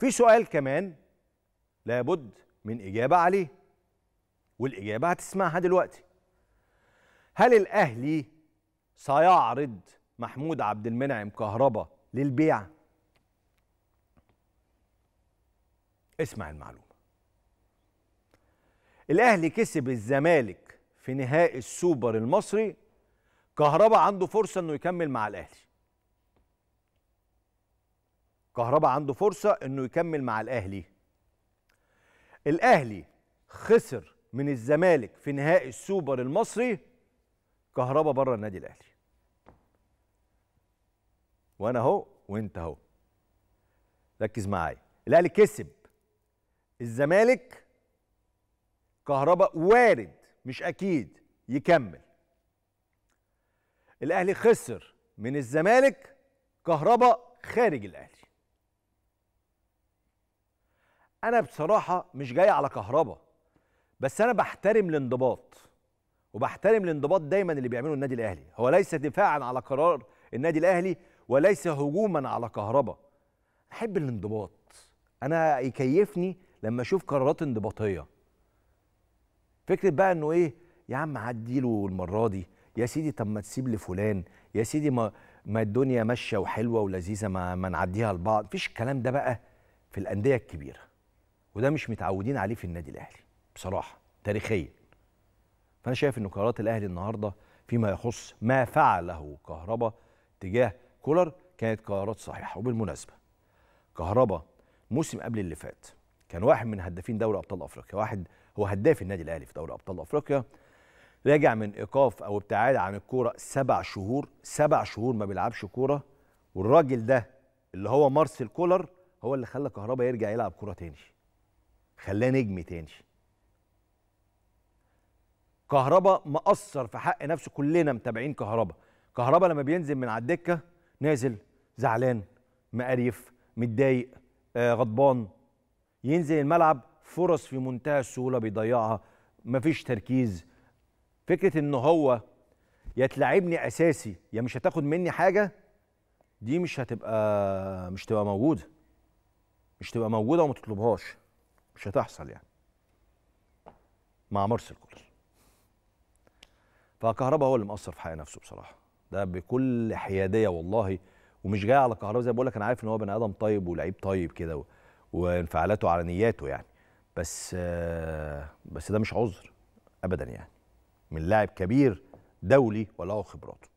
في سؤال كمان لابد من إجابة عليه والإجابة هتسمعها دلوقتي. هل الأهلي سيعرض محمود عبد المنعم كهربا للبيع؟ اسمع المعلومة. الأهلي كسب الزمالك في نهائي السوبر المصري كهربا عنده فرصة إنه يكمل مع الأهلي. كهربا عنده فرصة إنه يكمل مع الأهلي. الأهلي خسر من الزمالك في نهائي السوبر المصري كهربا بره النادي الأهلي. وأنا أهو وأنت أهو. ركز معايا. الأهلي كسب. الزمالك كهربا وارد مش أكيد يكمل. الأهلي خسر من الزمالك كهربا خارج الأهلي. أنا بصراحة مش جاي على كهربا بس أنا بحترم الانضباط وبحترم الانضباط دايما اللي بيعمله النادي الأهلي. هو ليس دفاعا على قرار النادي الأهلي وليس هجوما على كهربا. أحب الانضباط. أنا يكيفني لما أشوف قرارات انضباطية. فكرة بقى إنه إيه يا عم عديله المرة دي يا سيدي طب ما تسيب لفلان يا سيدي ما ما الدنيا ماشية وحلوة ولذيذة ما, ما نعديها لبعض. مفيش الكلام ده بقى في الأندية الكبيرة. وده مش متعودين عليه في النادي الأهلي بصراحة تاريخيا. فأنا شايف إن قرارات الأهلي النهارده فيما يخص ما فعله كهربا تجاه كولر كانت قرارات صحيحة. وبالمناسبة كهربا موسم قبل اللي فات كان واحد من هدافين دوري أبطال أفريقيا واحد هو هداف النادي الأهلي في دوري أبطال أفريقيا راجع من إيقاف أو ابتعاد عن الكورة سبع شهور سبع شهور ما بيلعبش كورة والراجل ده اللي هو مارسيل كولر هو اللي خلى كهربا يرجع يلعب كورة تاني. خلاه نجم تاني. كهربا مقصر في حق نفسه كلنا متابعين كهربا. كهربا لما بينزل من على الدكة نازل زعلان مقريف متضايق آه غضبان. ينزل الملعب فرص في منتهى السهولة بيضيعها. مفيش تركيز. فكرة إن هو يا تلعبني أساسي يا مش هتاخد مني حاجة دي مش هتبقى مش تبقى موجودة. مش تبقى موجودة وما تطلبهاش. مش هتحصل يعني. مع مارسيل كولر فكهربا هو اللي مقصر في حق نفسه بصراحة. ده بكل حيادية والله. ومش جاي على كهربا زي ما بقول لك أنا عارف إن هو بني آدم طيب ولعيب طيب كده وانفعالاته على نياته يعني. بس بس ده مش عذر ابدا يعني. من لاعب كبير دولي وله خبراته.